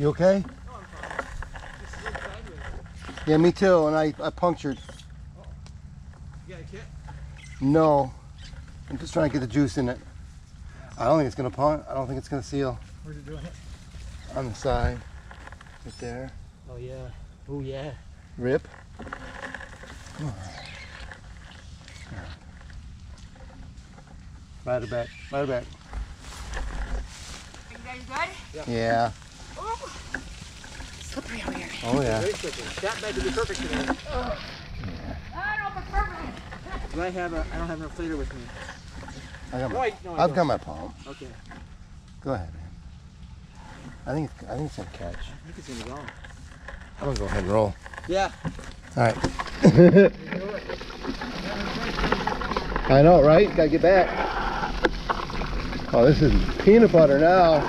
You okay? Yeah, me too. And I, I punctured. You got a kit? No. I'm just trying to get the juice in it. I don't think it's gonna pun. I don't think it's gonna seal Where's it doing it? on the side. Right there. Oh yeah. Oh yeah. Rip. Ride it back. Ride it back. Are you guys good? Yeah. Oh, slippery out here. Oh yeah. Very quickly. That bed would be perfect today. I don't know if perfect. Do I have a? I don't have an inflator with me. I got No, my, I, no, I I've don't. got my palm. Okay. Go ahead, man. I think I think it's gonna catch. I think it's gonna go. I'm gonna go ahead and roll. Yeah. All right. I know, right? Gotta get back. Oh, this is peanut butter now.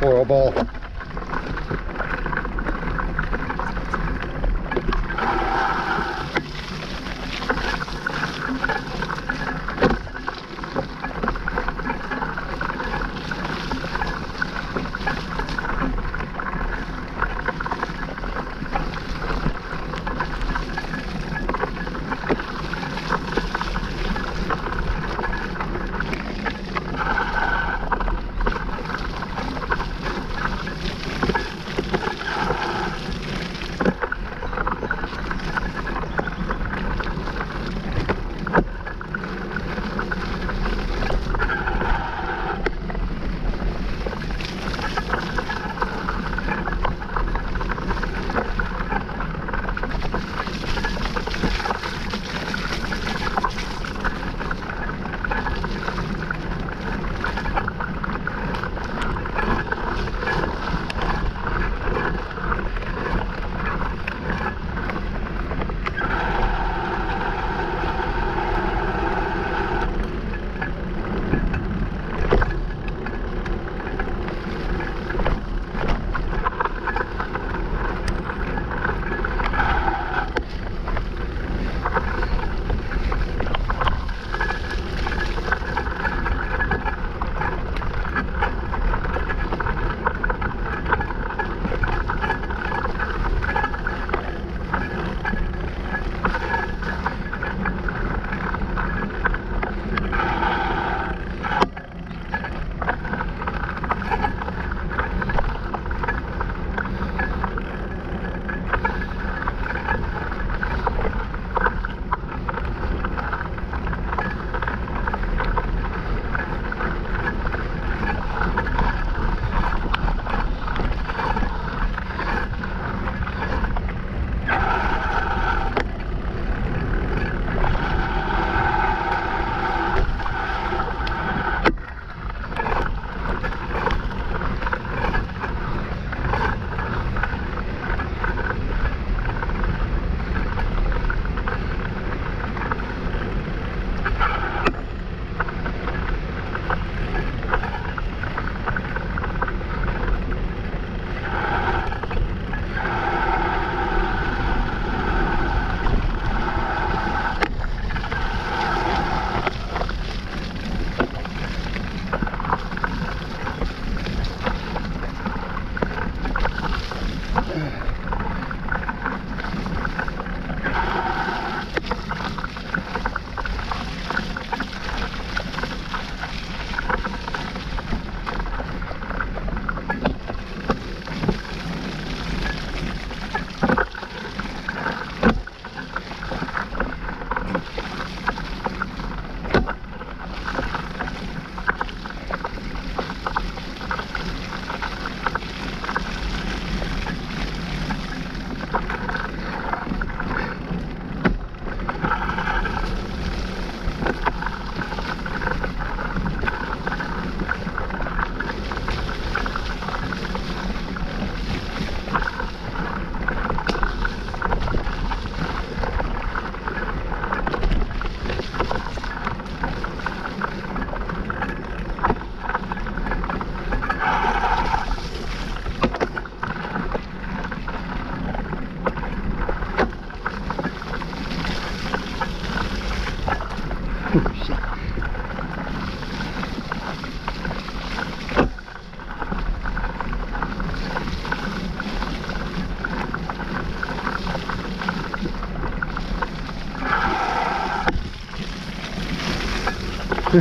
This is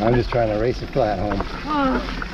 I'm just trying to race a flat home.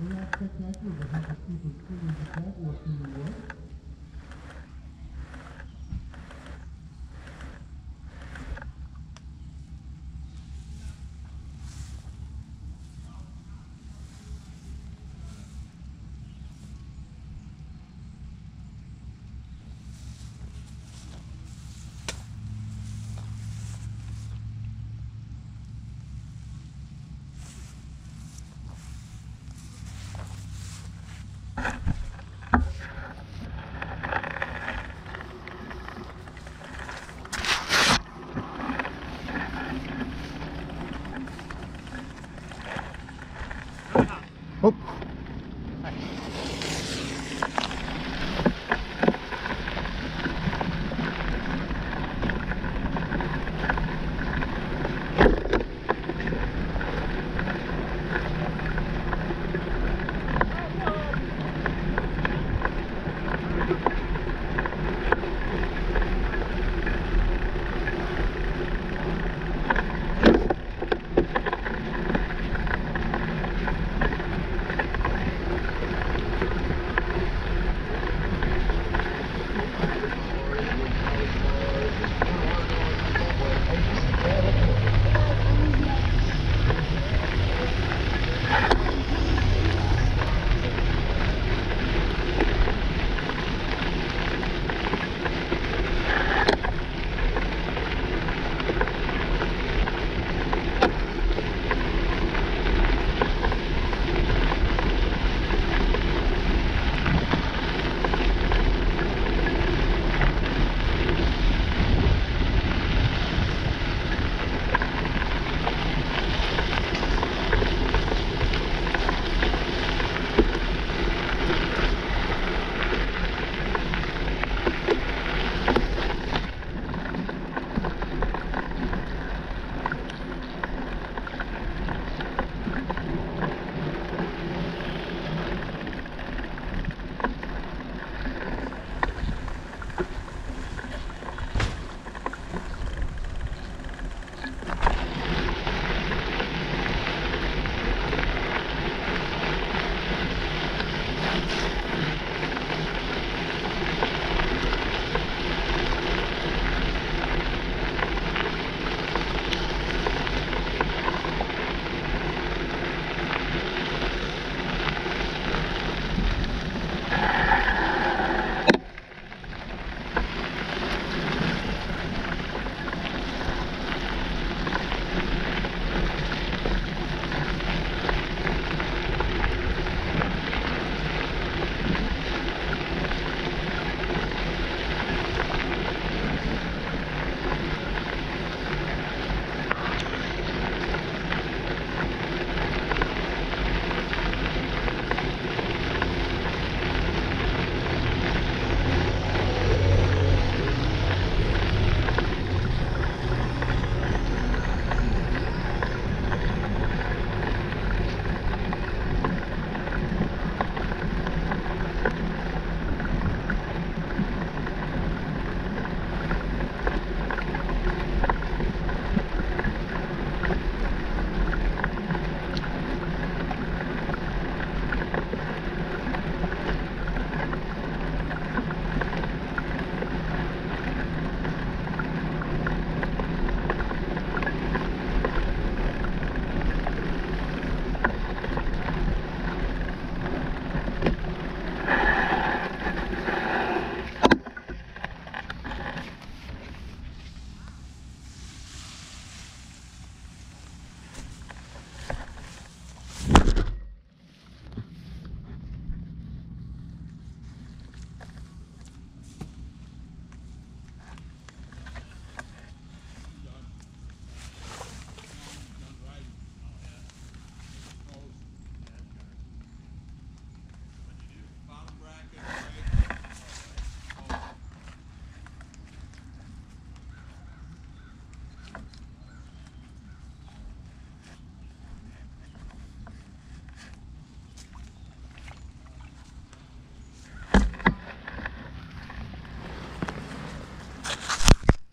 They are spectacular, but have to keep it clean, the cat walking the wood.